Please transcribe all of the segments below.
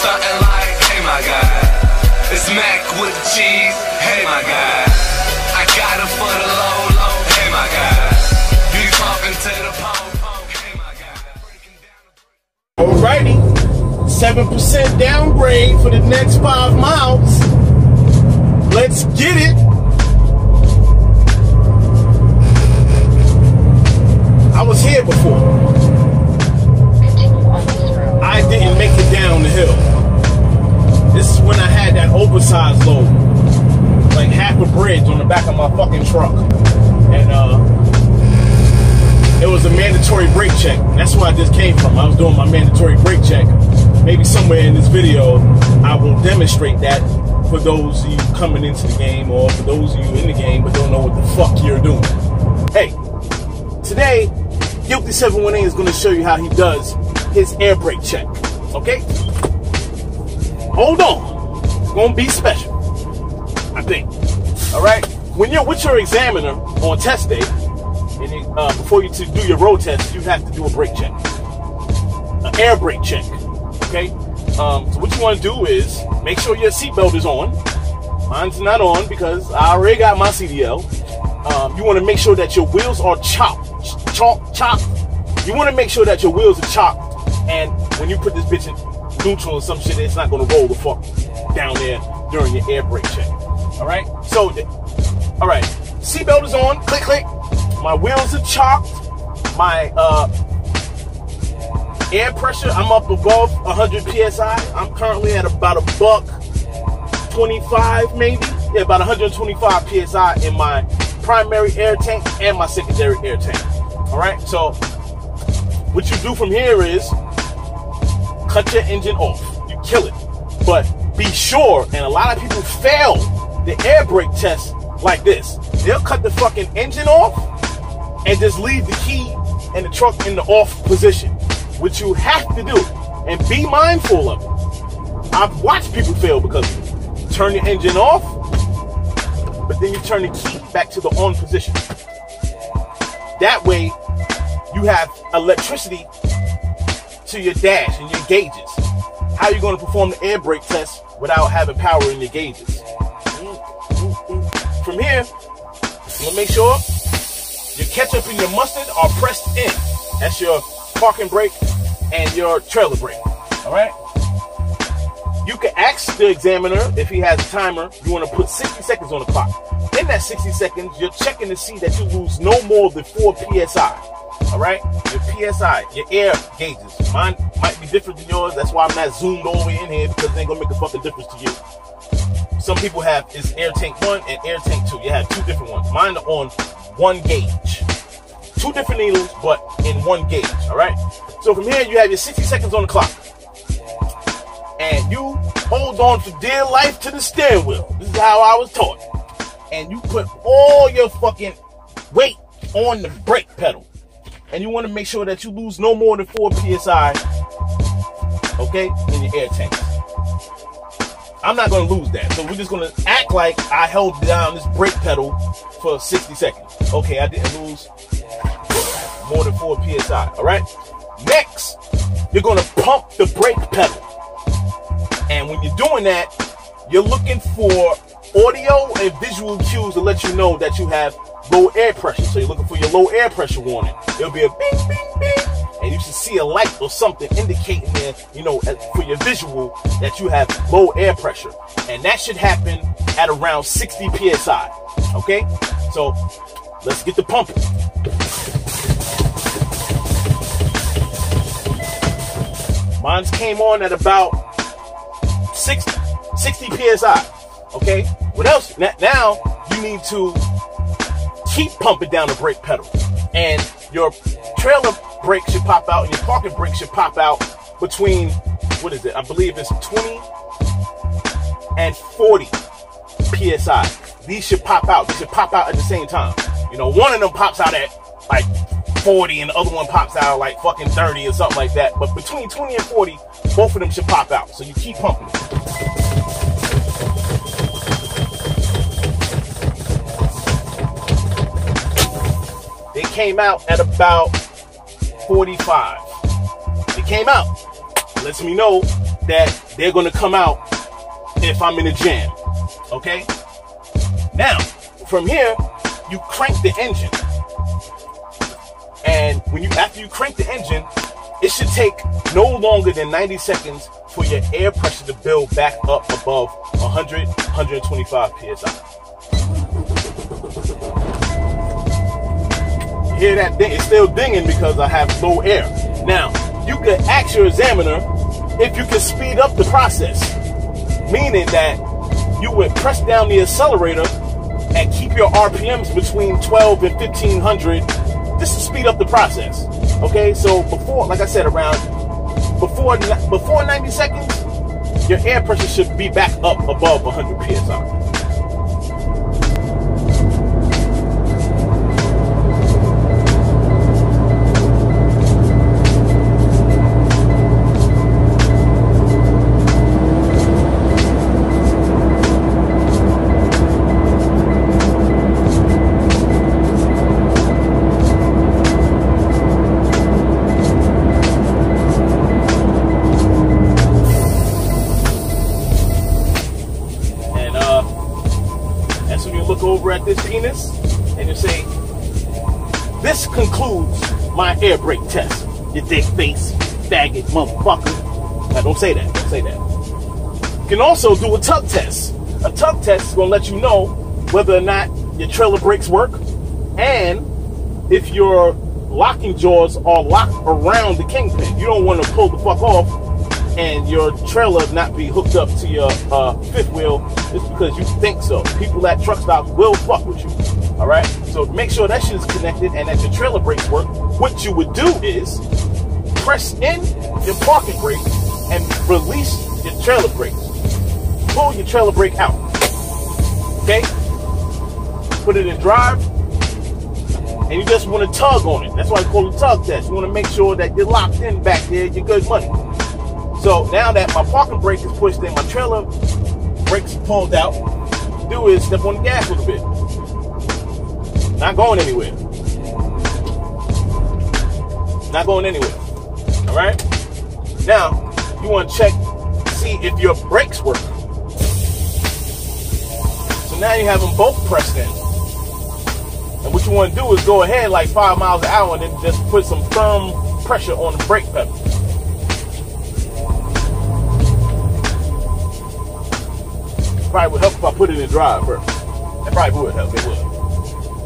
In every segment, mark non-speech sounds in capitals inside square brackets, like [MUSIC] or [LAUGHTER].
Stunting like, hey my. It's Mac with cheese, hey my. I got for the low, low, hey my. You talking to the pole, pole, hey my guy. Alrighty, 7% downgrade for the next five miles. Let's get it. I was here before. I didn't make it down the hill. This is when I had that oversized load. Like half a bridge on the back of my fucking truck. And uh it was a mandatory brake check. That's where this came from. I was doing my mandatory brake check. Maybe somewhere in this video, I will demonstrate that for those of you coming into the game or for those of you in the game but don't know what the fuck you're doing. Hey, today, Guilty 718 is going to show you how he does his air brake check. Okay? Hold on. It's to be special. I think. All right? When you're with your examiner on test day, and uh, before you to do your road test, you have to do a brake check, an air brake check. Okay. Um, so what you want to do is make sure your seatbelt is on. Mine's not on because I already got my CDL. Um, you want to make sure that your wheels are chopped, ch- chop, chopped. You want to make sure that your wheels are chopped, and when you put this bitch in neutral or some shit, it's not to roll the fuck down there during your air brake check. All right. So, all right. Seatbelt is on. Click, click. My wheels are chopped. My uh, air pressure, I'm up above 100 psi. I'm currently at about a buck 25, maybe. Yeah, about 125 psi in my primary air tank and my secondary air tank. All right. So, what you do from here is cut your engine off. You kill it. But be sure, and a lot of people fail the air brake test like this. They'll cut the fucking engine off and just leave the key and the truck in the off position, which you have to do. And be mindful of it. I've watched people fail because. Turn the engine off, but then you turn the key back to the on position. That way, you have electricity to your dash and your gauges. How are you going to perform the air brake test without having power in your gauges? From here, you want to make sure your ketchup and your mustard are pressed in. That's your parking brake and your trailer brake. All right. You can ask the examiner if he has a timer. You want to put 60 seconds on the clock. In that 60 seconds, you're checking to see that you lose no more than 4 psi. All right, your psi, your air gauges. Mine might be different than yours. That's why I'm not zoomed all the way in here because it ain't gonna make a fucking difference to you. Some people have is air tank one and air tank two. You have two different ones. Mine are on one gauge. Two different needles, but in one gauge. All right. So from here, you have your 60 seconds on the clock, and you hold on for dear life to the steering wheel. This is how I was taught. And you put all your fucking weight on the brake pedal, and you want to make sure that you lose no more than four psi. Okay, in your air tank. I'm not gonna lose that. So we're just gonna act like I held down this brake pedal for 60 seconds. Okay, I didn't lose more than 4 psi. Alright? Next, you're gonna pump the brake pedal. And when you're doing that, you're looking for audio and visual cues to let you know that you have low air pressure. So you're looking for your low air pressure warning. It'll be a bing, bing, bing. And you should see a light or something indicating there, you know, for your visual that you have low air pressure. And that should happen at around 60 psi. Okay? So let's get the pumping. Mine's came on at about 60, 60 psi. Okay? What else? Now you need to keep pumping down the brake pedal. And your trailer brake should pop out and your parking brake should pop out between, what is it? I believe it's 20 and 40 psi. These should pop out. These should pop out at the same time. You know, one of them pops out at like 40 and the other one pops out like fucking 30 or something like that. But between 20 and 40, both of them should pop out. So you keep pumping. Came out at about 45. It came out. Lets me know that they're gonna come out if I'm in a jam. Okay? Now, from here, you crank the engine. And when you after you crank the engine, it should take no longer than 90 seconds for your air pressure to build back up above 100, 125 psi. Hear that ding? It's still dinging because I have low air. Now, you could ask your examiner if you can speed up the process, meaning that you would press down the accelerator and keep your RPMs between 12 and 1500 just to speed up the process. Okay, so before, like I said, around before before 90 seconds, your air pressure should be back up above 100 psi. This penis and you say, This concludes my air brake test. You dick face, faggot, motherfucker. Now, don't say that. Don't say that. You can also do a tug test. A tug test is to let you know whether or not your trailer brakes work and if your locking jaws are locked around the kingpin. You don't want to pull the fuck off and your trailer not be hooked up to your uh, fifth wheel just because you think so. People at truck stops will fuck with you. All right. So make sure that shit is connected and that your trailer brakes work. What you would do is press in your parking brake and release your trailer brakes. Pull your trailer brake out. Okay. Put it in drive. And you just want to tug on it. That's why I call it tug test. You want to make sure that you're locked in back there. You're good money. So now that my parking brake is pushed in, my trailer brakes pulled out, do is step on the gas a little bit. Not going anywhere. Not going anywhere. All right? Now, you want to check, see if your brakes work. So now you have them both pressed in. And what you want to do is go ahead like five miles an hour and then just put some firm pressure on the brake pedal. Probably would help if I put it in drive first. That probably would help. It would.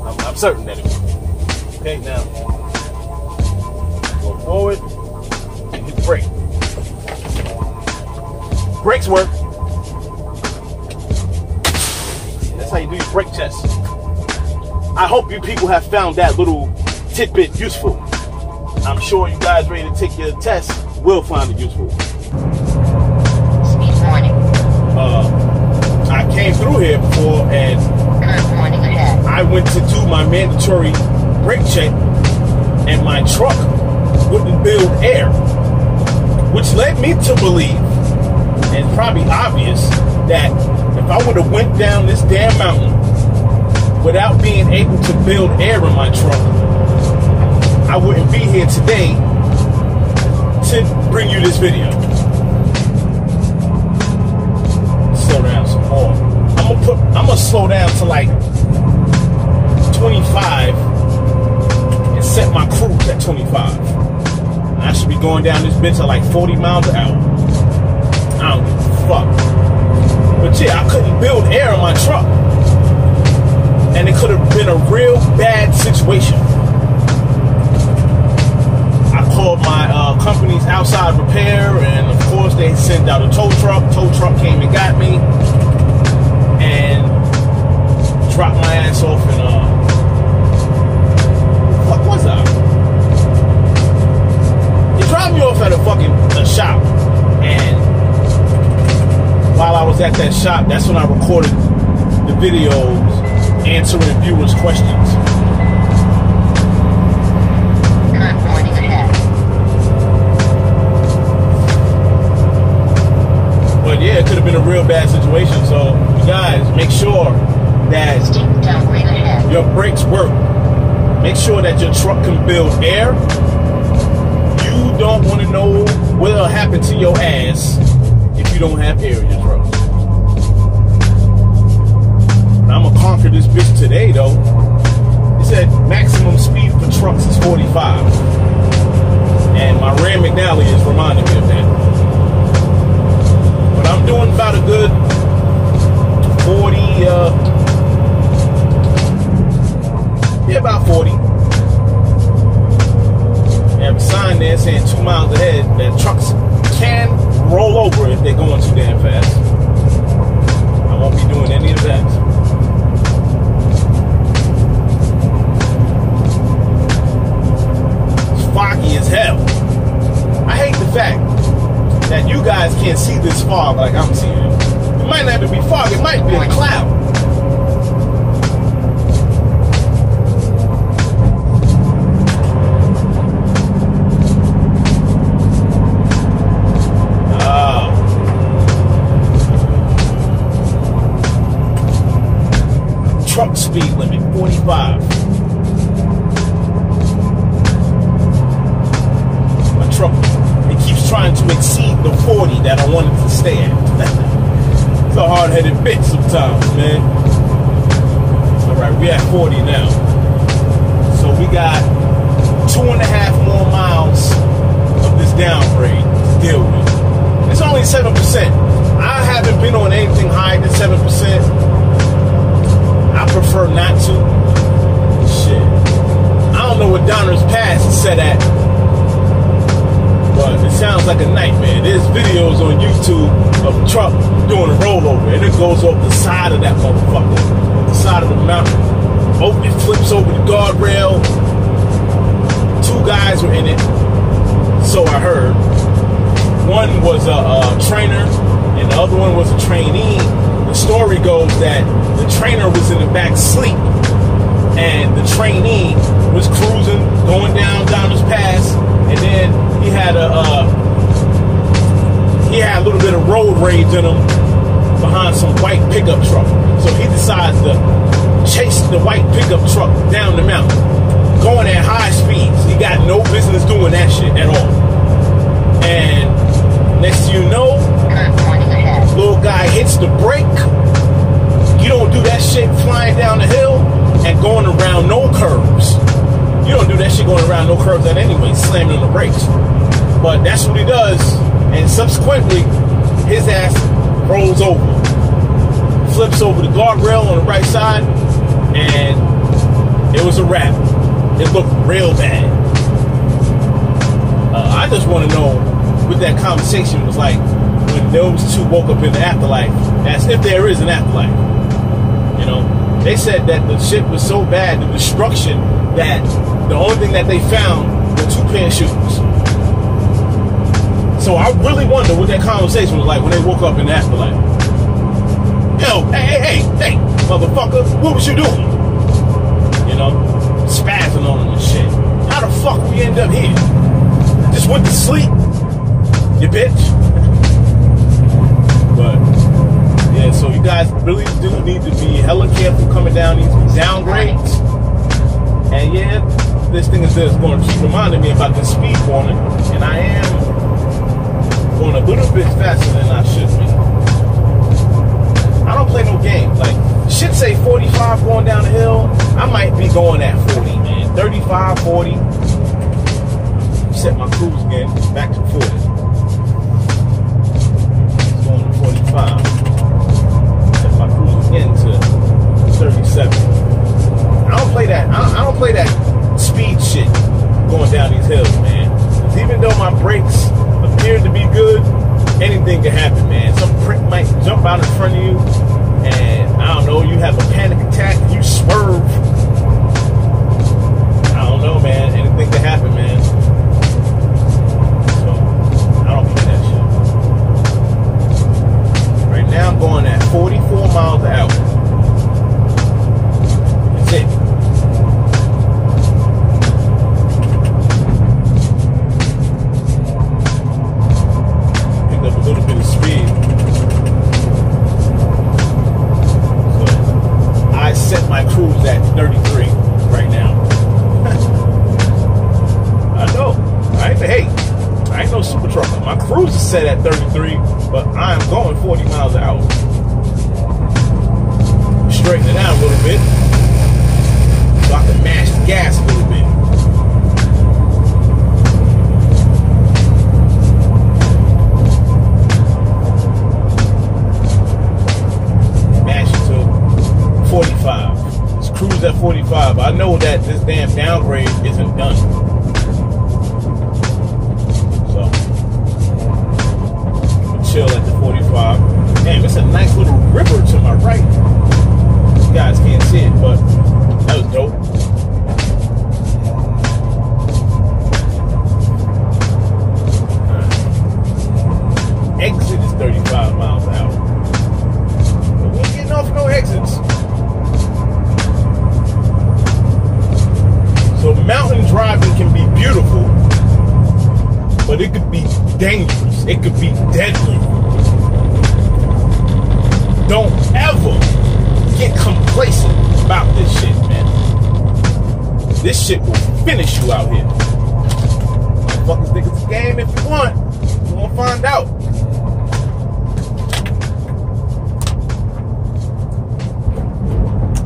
I'm, I'm certain that it would. Okay, now go forward and hit the brake. Brakes work. That's how you do your brake test. I hope you people have found that little tidbit useful. I'm sure you guys ready to take your test will find it useful. Speed warning. Uh, came through here before and Current warning ahead. I went to do my mandatory brake check and my truck wouldn't build air, which led me to believe, and probably obvious, that if I would have went down this damn mountain without being able to build air in my truck, I wouldn't be here today to bring you this video. Put. I'm gonna slow down to like 25 and set my cruise at 25. I should be going down this bitch at like 40 miles an hour. I don't give a fuck. But yeah, I couldn't build air in my truck. And it could have been a real bad situation. I called my uh, company's outside repair, and of course, they sent out a tow truck. Tow truck came and got me and dropped my ass off in uh what was I? He dropped me off at a fucking a shop and while I was at that shop, that's when I recorded the videos answering the viewers' questions. Make sure that your truck can build air. You don't want to know what'll happen to your ass if you don't have area trucks. I'm gonna conquer this bitch today though. It said maximum speed for trucks is 45. And my Rand McNally is reminding me can't see this fog like I'm seeing it. It might not even be fog, it might be a cloud. Oh. Truck speed limit 45. Trying to exceed the 40 that I wanted to stay at. [LAUGHS] it's a hard headed bitch sometimes, man. All right, we at 40 now. So we got two and a half more miles of this downgrade to deal with. It's only 7%. I haven't been on anything higher than 7%. I prefer not to. Shit. I don't know what Donner's Pass is set at. But it sounds like a nightmare. There's videos on YouTube of a truck doing a rollover and it goes off the side of that motherfucker. The side of the mountain. Oh, it flips over the guardrail. Two guys were in it. So I heard. One was a, a trainer and the other one was a trainee. The story goes that the trainer was in the back sleep and the trainee was cruising, going down Donner's Pass, and then he had a uh, he had a little bit of road rage in him behind some white pickup truck. So he decides to chase the white pickup truck down the mountain, going at high speeds. He got no business doing that shit at all. Rolls over, flips over the guardrail on the right side, and it was a wrap. It looked real bad. Uh, I just want to know what that conversation was like when those two woke up in the afterlife, as if there is an afterlife. You know, they said that the shit was so bad, the destruction, that the only thing that they found were two pair of shoes. So I really wonder what that conversation was like when they woke up in the afterlife. Yo, hey, hey, hey, hey, motherfucker, what was you doing? You know, spazzing on them and shit. How the fuck we end up here? Just went to sleep, you bitch. But yeah, so you guys really do need to be hella careful coming down these downgrades. And yeah, this thing is just going to keep reminding me about the speed warning, and I am going a little bit faster than I should be. I don't play no games. Like shit say 45 going down the hill, I might be going at 40, man. 35, 40. Set my cruise again back to 40. It's going to 45. Set my cruise again to 37. I don't play that. I don't play that 45. I know that this damn downgrade isn't done. So chill at the 45. Damn, it's a nice little river to my right. You guys can't see it, but that was dope. Exit is 35 miles an hour. But we ain't getting off no exits. Mountain driving can be beautiful, but it could be dangerous. It could be deadly. Don't ever get complacent about this shit, man. This shit will finish you out here. Think it's a game if you want. You won't find out.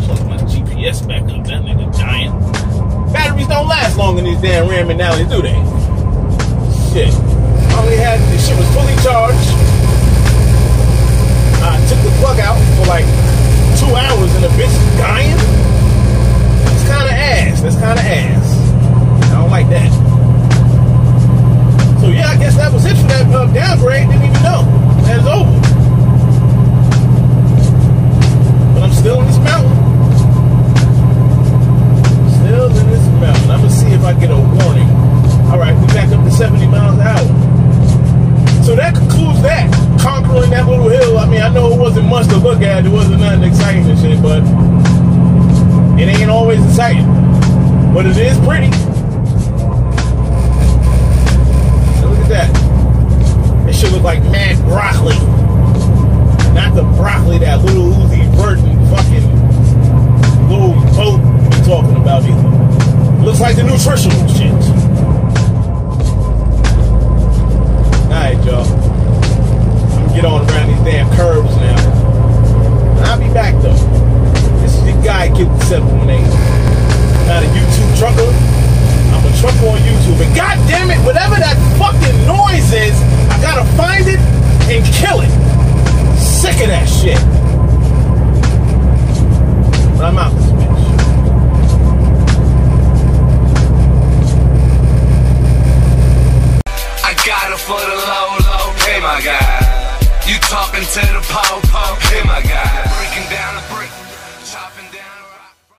Plug my GPS back up. That nigga dying. Batteries don't last long in these damn Rand McNally, do they? Shit. They had, the shit was fully charged. I took the plug out for like two hours and the bitch is dying. That's kind of ass. That's kind of ass. I don't like that. So yeah, I guess that was it for that uh, downgrade. Didn't even know. That's over. But I'm still in this mountain. Still in this mountain. I'm gonna see if I get a warning. All right, we back up to 70 miles an hour. So that concludes that. Conquering that little hill. I mean, I know it wasn't much to look at. It wasn't nothing exciting and shit, but it ain't always exciting. But it is pretty. So look at that. It should look like mad broccoli. Not the broccoli that little Uzi Burton fucking little boat talking about either. Looks like the nutritional shit. Alright, y'all. I'm get on around these damn curves now.